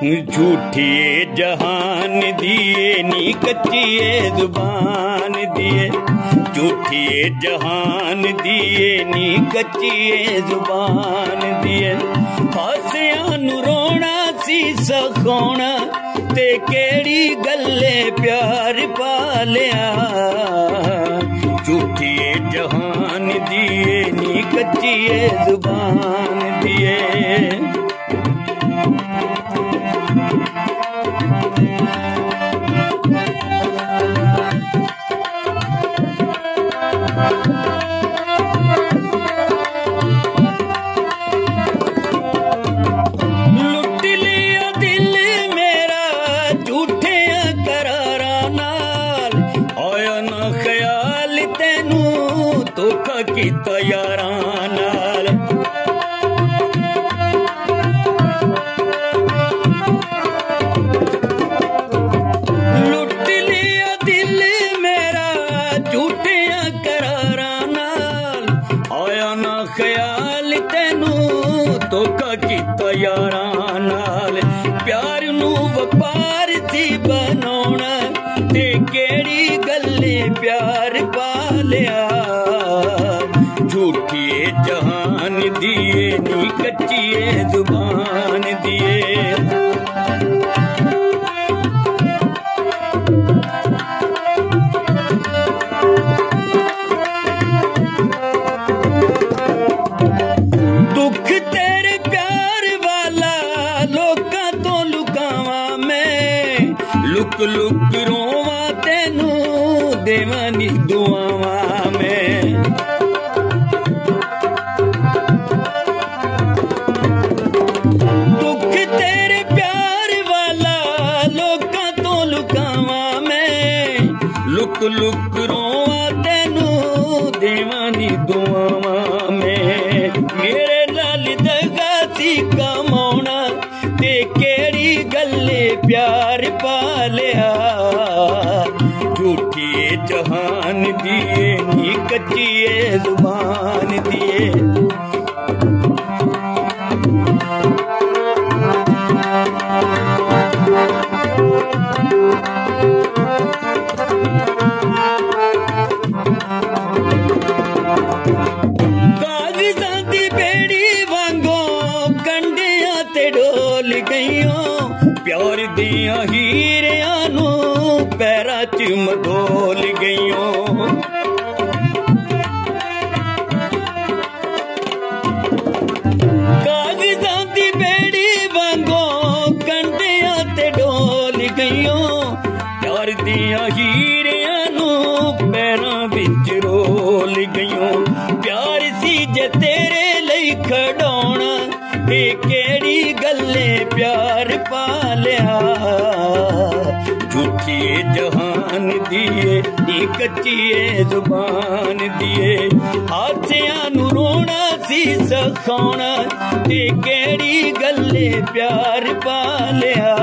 ਝੂਠੀਏ ਜਹਾਨ ਦੀਏ ਨੀ ਕੱਚੀਏ ਜ਼ੁਬਾਨ ਦੀਏ ਝੂਠੀਏ ਜਹਾਨ ਦੀਏ ਨੀ ਕੱਚੀਏ ਜ਼ੁਬਾਨ ਦੀਏ ਹਾਸਿਆਂ ਨੂੰ ਰੋਣਾ ਸੀ ਸਖਾਉਣਾ ਤੇ ਕਿਹੜੀ ਗੱਲੇ ਪਿਆਰ ਪਾਲਿਆ ਝੂਠੀਏ ਜਹਾਨ ਦੀਏ ਨੀ ਕੱਚੀਏ ਆਇਆ ਨਾ ਖਿਆਲ ਤੈਨੂੰ ਧੋਖਾ ਕੀਤਾ ਯਾਰਾਂ ਨਾਲ। ਪਿਆਰ ਨੂੰ ਵਪਾਰ ਦੀ ਬਣਾਉਣਾ ਤੇ ਕਿਹੜੀ ਗੱਲੇ ਪਿਆਰ ਪਾਲਿਆ ਝੂਠੀਏ ਜਹਾਨ ਦੀਏ ਨੀ ਕੱਚੀਏ ਜ਼ੁਬਾਨ ਦੀਏ। ਲੁਕ ਤੈਨੂੰ ਦੇਵਾਂ ਦੀ ਦੁਆਵਾਂ ਮੈਂ। ਮੇਰੇ ਨਾਲ ਦਗਾ ਕਮਾਉਣਾ ਤੇ ਕਿਹੜੀ ਗੱਲੇ ਪਿਆਰ ਪਾਲਿਆ ਝੂਠੀਏ ਜਹਾਨ ਦੀਏ ਨੀ ਕੱਚੀਏ ਜ਼ੁਬਾਨ ਦੀਏ 'ਚ ਮਧੋਲ ਕਾਗਜ਼ਾਂ ਦੀ ਬੇੜੀ ਵਾਂਗੋ ਕੰਡਿਆਂ ਤੇ ਡੋਲ ਗਈਓ। ਪਿਆਰ ਦੀਆਂ ਹੀਰਿਆਂ ਨੂੰ ਪੈਰਾਂ ਵਿੱਚ ਰੋਲ ਗਈਓ। ਪਿਆਰ ਸੀ ਜੇ ਤੇਰੇ ਲਈ ਖੜਾਉਣਾ ਇਹ ਕਿਹੜੀ ਗੱਲੇ ਪਿਆਰ ਝੂਠੀਏ ਜਹਾਨ ਦੀਏ ਨੀ ਕੱਚੀਏ ਜ਼ੁਬਾਨ ਦੀਏ। ਹਾਸਿਆਂ ਨੂੰ ਰੋਣਾ ਸੀ ਸਖਾਉਣਾ ਤੇ ਕਿਹੜੀ ਗੱਲੇ ਪਿਆਰ ਪਾਲਿਆ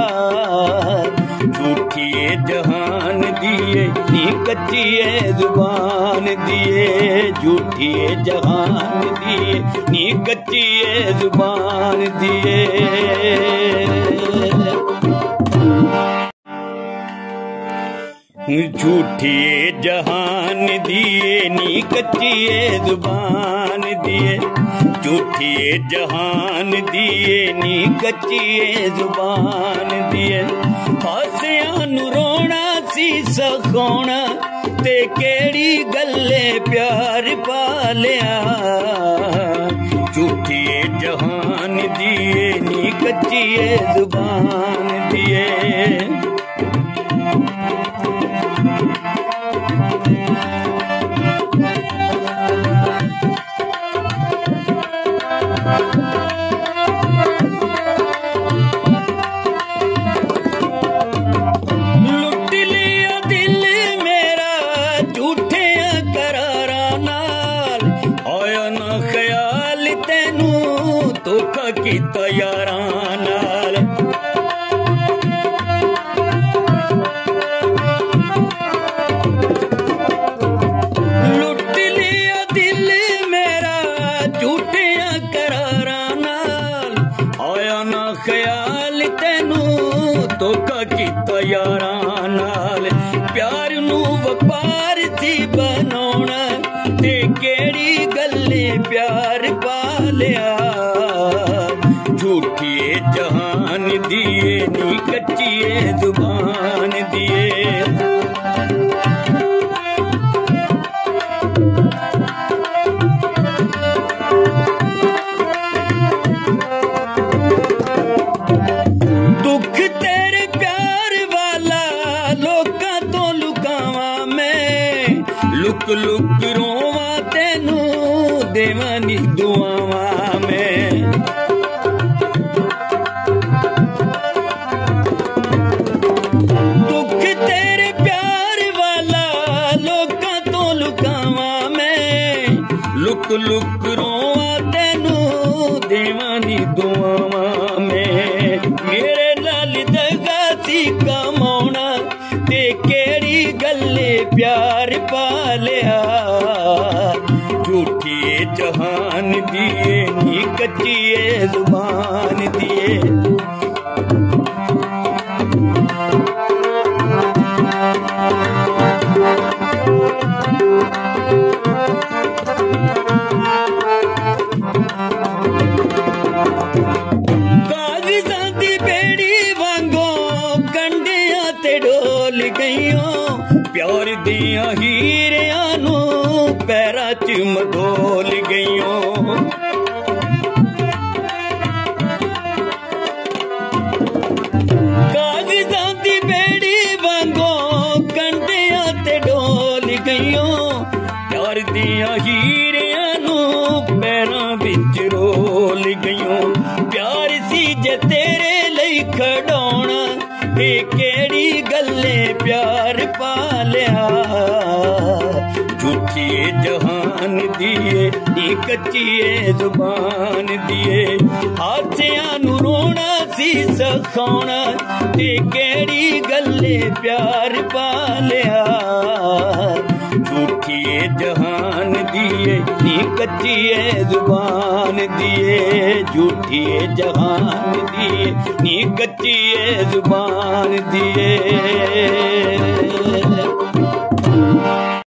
ਝੂਠੀਏ ਜਹਾਨ ਦੀਏ ਨੀ ਕੱਚੀਏ ਜ਼ੁਬਾਨ ਦੀਏ। ਝੂਠੀਏ ਜਹਾਨ ਦੀਏ ਨੀ ਕੱਚੀਏ ਜ਼ੁਬਾਨ ਦੀਏ। ਝੂਠੀਏ ਜਹਾਨ ਦੀਏ ਨੀ ਕੱਚੀਏ ਜ਼ੁਬਾਨ ਦੀਏ ਝੂਠੀਏ ਜਹਾਨ ਦੀਏ ਨੀ ਕੱਚੀਏ ਜ਼ੁਬਾਨ ਦੀਏ ਹਾਸਿਆਂ ਨੂੰ ਰੋਣਾ ਸੀ ਸਖਾਉਣਾ ਤੇ ਕਿਹੜੀ ਗੱਲੇ ਪਿਆਰ ਪਾਲਿਆ ਝੂਠੀਏ ਜਹਾਨ ਦੀਏ ਨੀ ਕੱਚੀਏ ਜ਼ੁਬਾਨ ਦੀਏ ਨਾ ਖਿਆਲ ਤੈਨੂੰ ਧੋਖਾ ਕੀਤਾ ਯਾਰਾਂ ਨਾਲ। ਪਿਆਰ ਨੂੰ ਵਪਾਰ ਸੀ ਬਣਾਉਣਾ ਤੇ ਕਿਹੜੀ ਗੱਲੇ ਪਿਆਰ ਪਾਲਿਆ ਝੂਠੀਏ ਜਹਾਨ ਦੀਏ ਨੀ ਕੱਚੀਏ ਜ਼ੁਬਾਨ ਦੀਏ। ਲੁਕ ਲੁਕ ਰੋਵਾਂ, ਤੈਨੂੰ ਦੇਵਾਂ ਨੀ ਦੁਆਵਾਂ ਮੈਂ। ਦੁੱਖ ਤੇਰੇ ਪਿਆਰ ਵਾਲਾ ਲੋਕਾਂ ਤੋਂ ਲੁਕਾਵਾਂ ਮੈਂ। ਲੁਕ ਲੁਕ ਰੋਵਾਂ, ਤੈਨੂੰ ਦੇਵਾਂ ਨੀ ਦੁਆਵਾਂ ਮੈਂ। ਮੇਰੇ ਨਾਲ ਦਗਾ ਕਮਾਉਣਾ, ਤੇ ਕਿਹੜੀ ਗੱਲੇ ਪਿਆਰ ਜਹਾਨ ਦੀਏ ਨੀ ਕੱਚੀਏ ਜ਼ੁਬਾਨ ਦੀਏ। ਮਧੋਲ ਗਈਓ। ਕਾਗਜ਼ਾਂ ਦੀ ਬੇੜੀ ਵਾਂਗੋ ਕੰਡਿਆਂ ਤੇ ਡੋਲ ਗਈਓ। ਪਿਆਰ ਦੀਆਂ ਹੀਰਿਆਂ ਨੂੰ ਪੈਰਾਂ ਵਿੱਚ ਰੋਲ ਗਈਓ। ਪਿਆਰ ਸੀ ਜੇ ਤੇਰੇ ਲਈ ਖੜਾਉਣਾ ਤੇ ਕਿਹੜੀ ਗੱਲੇ ਪਿਆਰ ਜਹਾਨ ਦੀਏ ਨੀ ਕੱਚੀਏ ਜ਼ੁਬਾਨ ਦੀਏ। ਹਾਸਿਆਂ ਨੂੰ ਰੋਣਾ ਸੀ ਸਖਾਉਣਾ, ਤੇ ਕਿਹੜੀ ਗੱਲੇ ਪਿਆਰ ਪਾਲਿਆ ਝੂਠੀਏ ਜਹਾਨ ਦੀਏ ਨੀ ਕੱਚੀਏ ਜ਼ੁਬਾਨ ਦੀਏ। ਝੂਠੀਏ ਜਹਾਨ ਦੀਏ ਨੀ ਕੱਚੀਏ ਜ਼ੁਬਾਨ ਦੀਏ।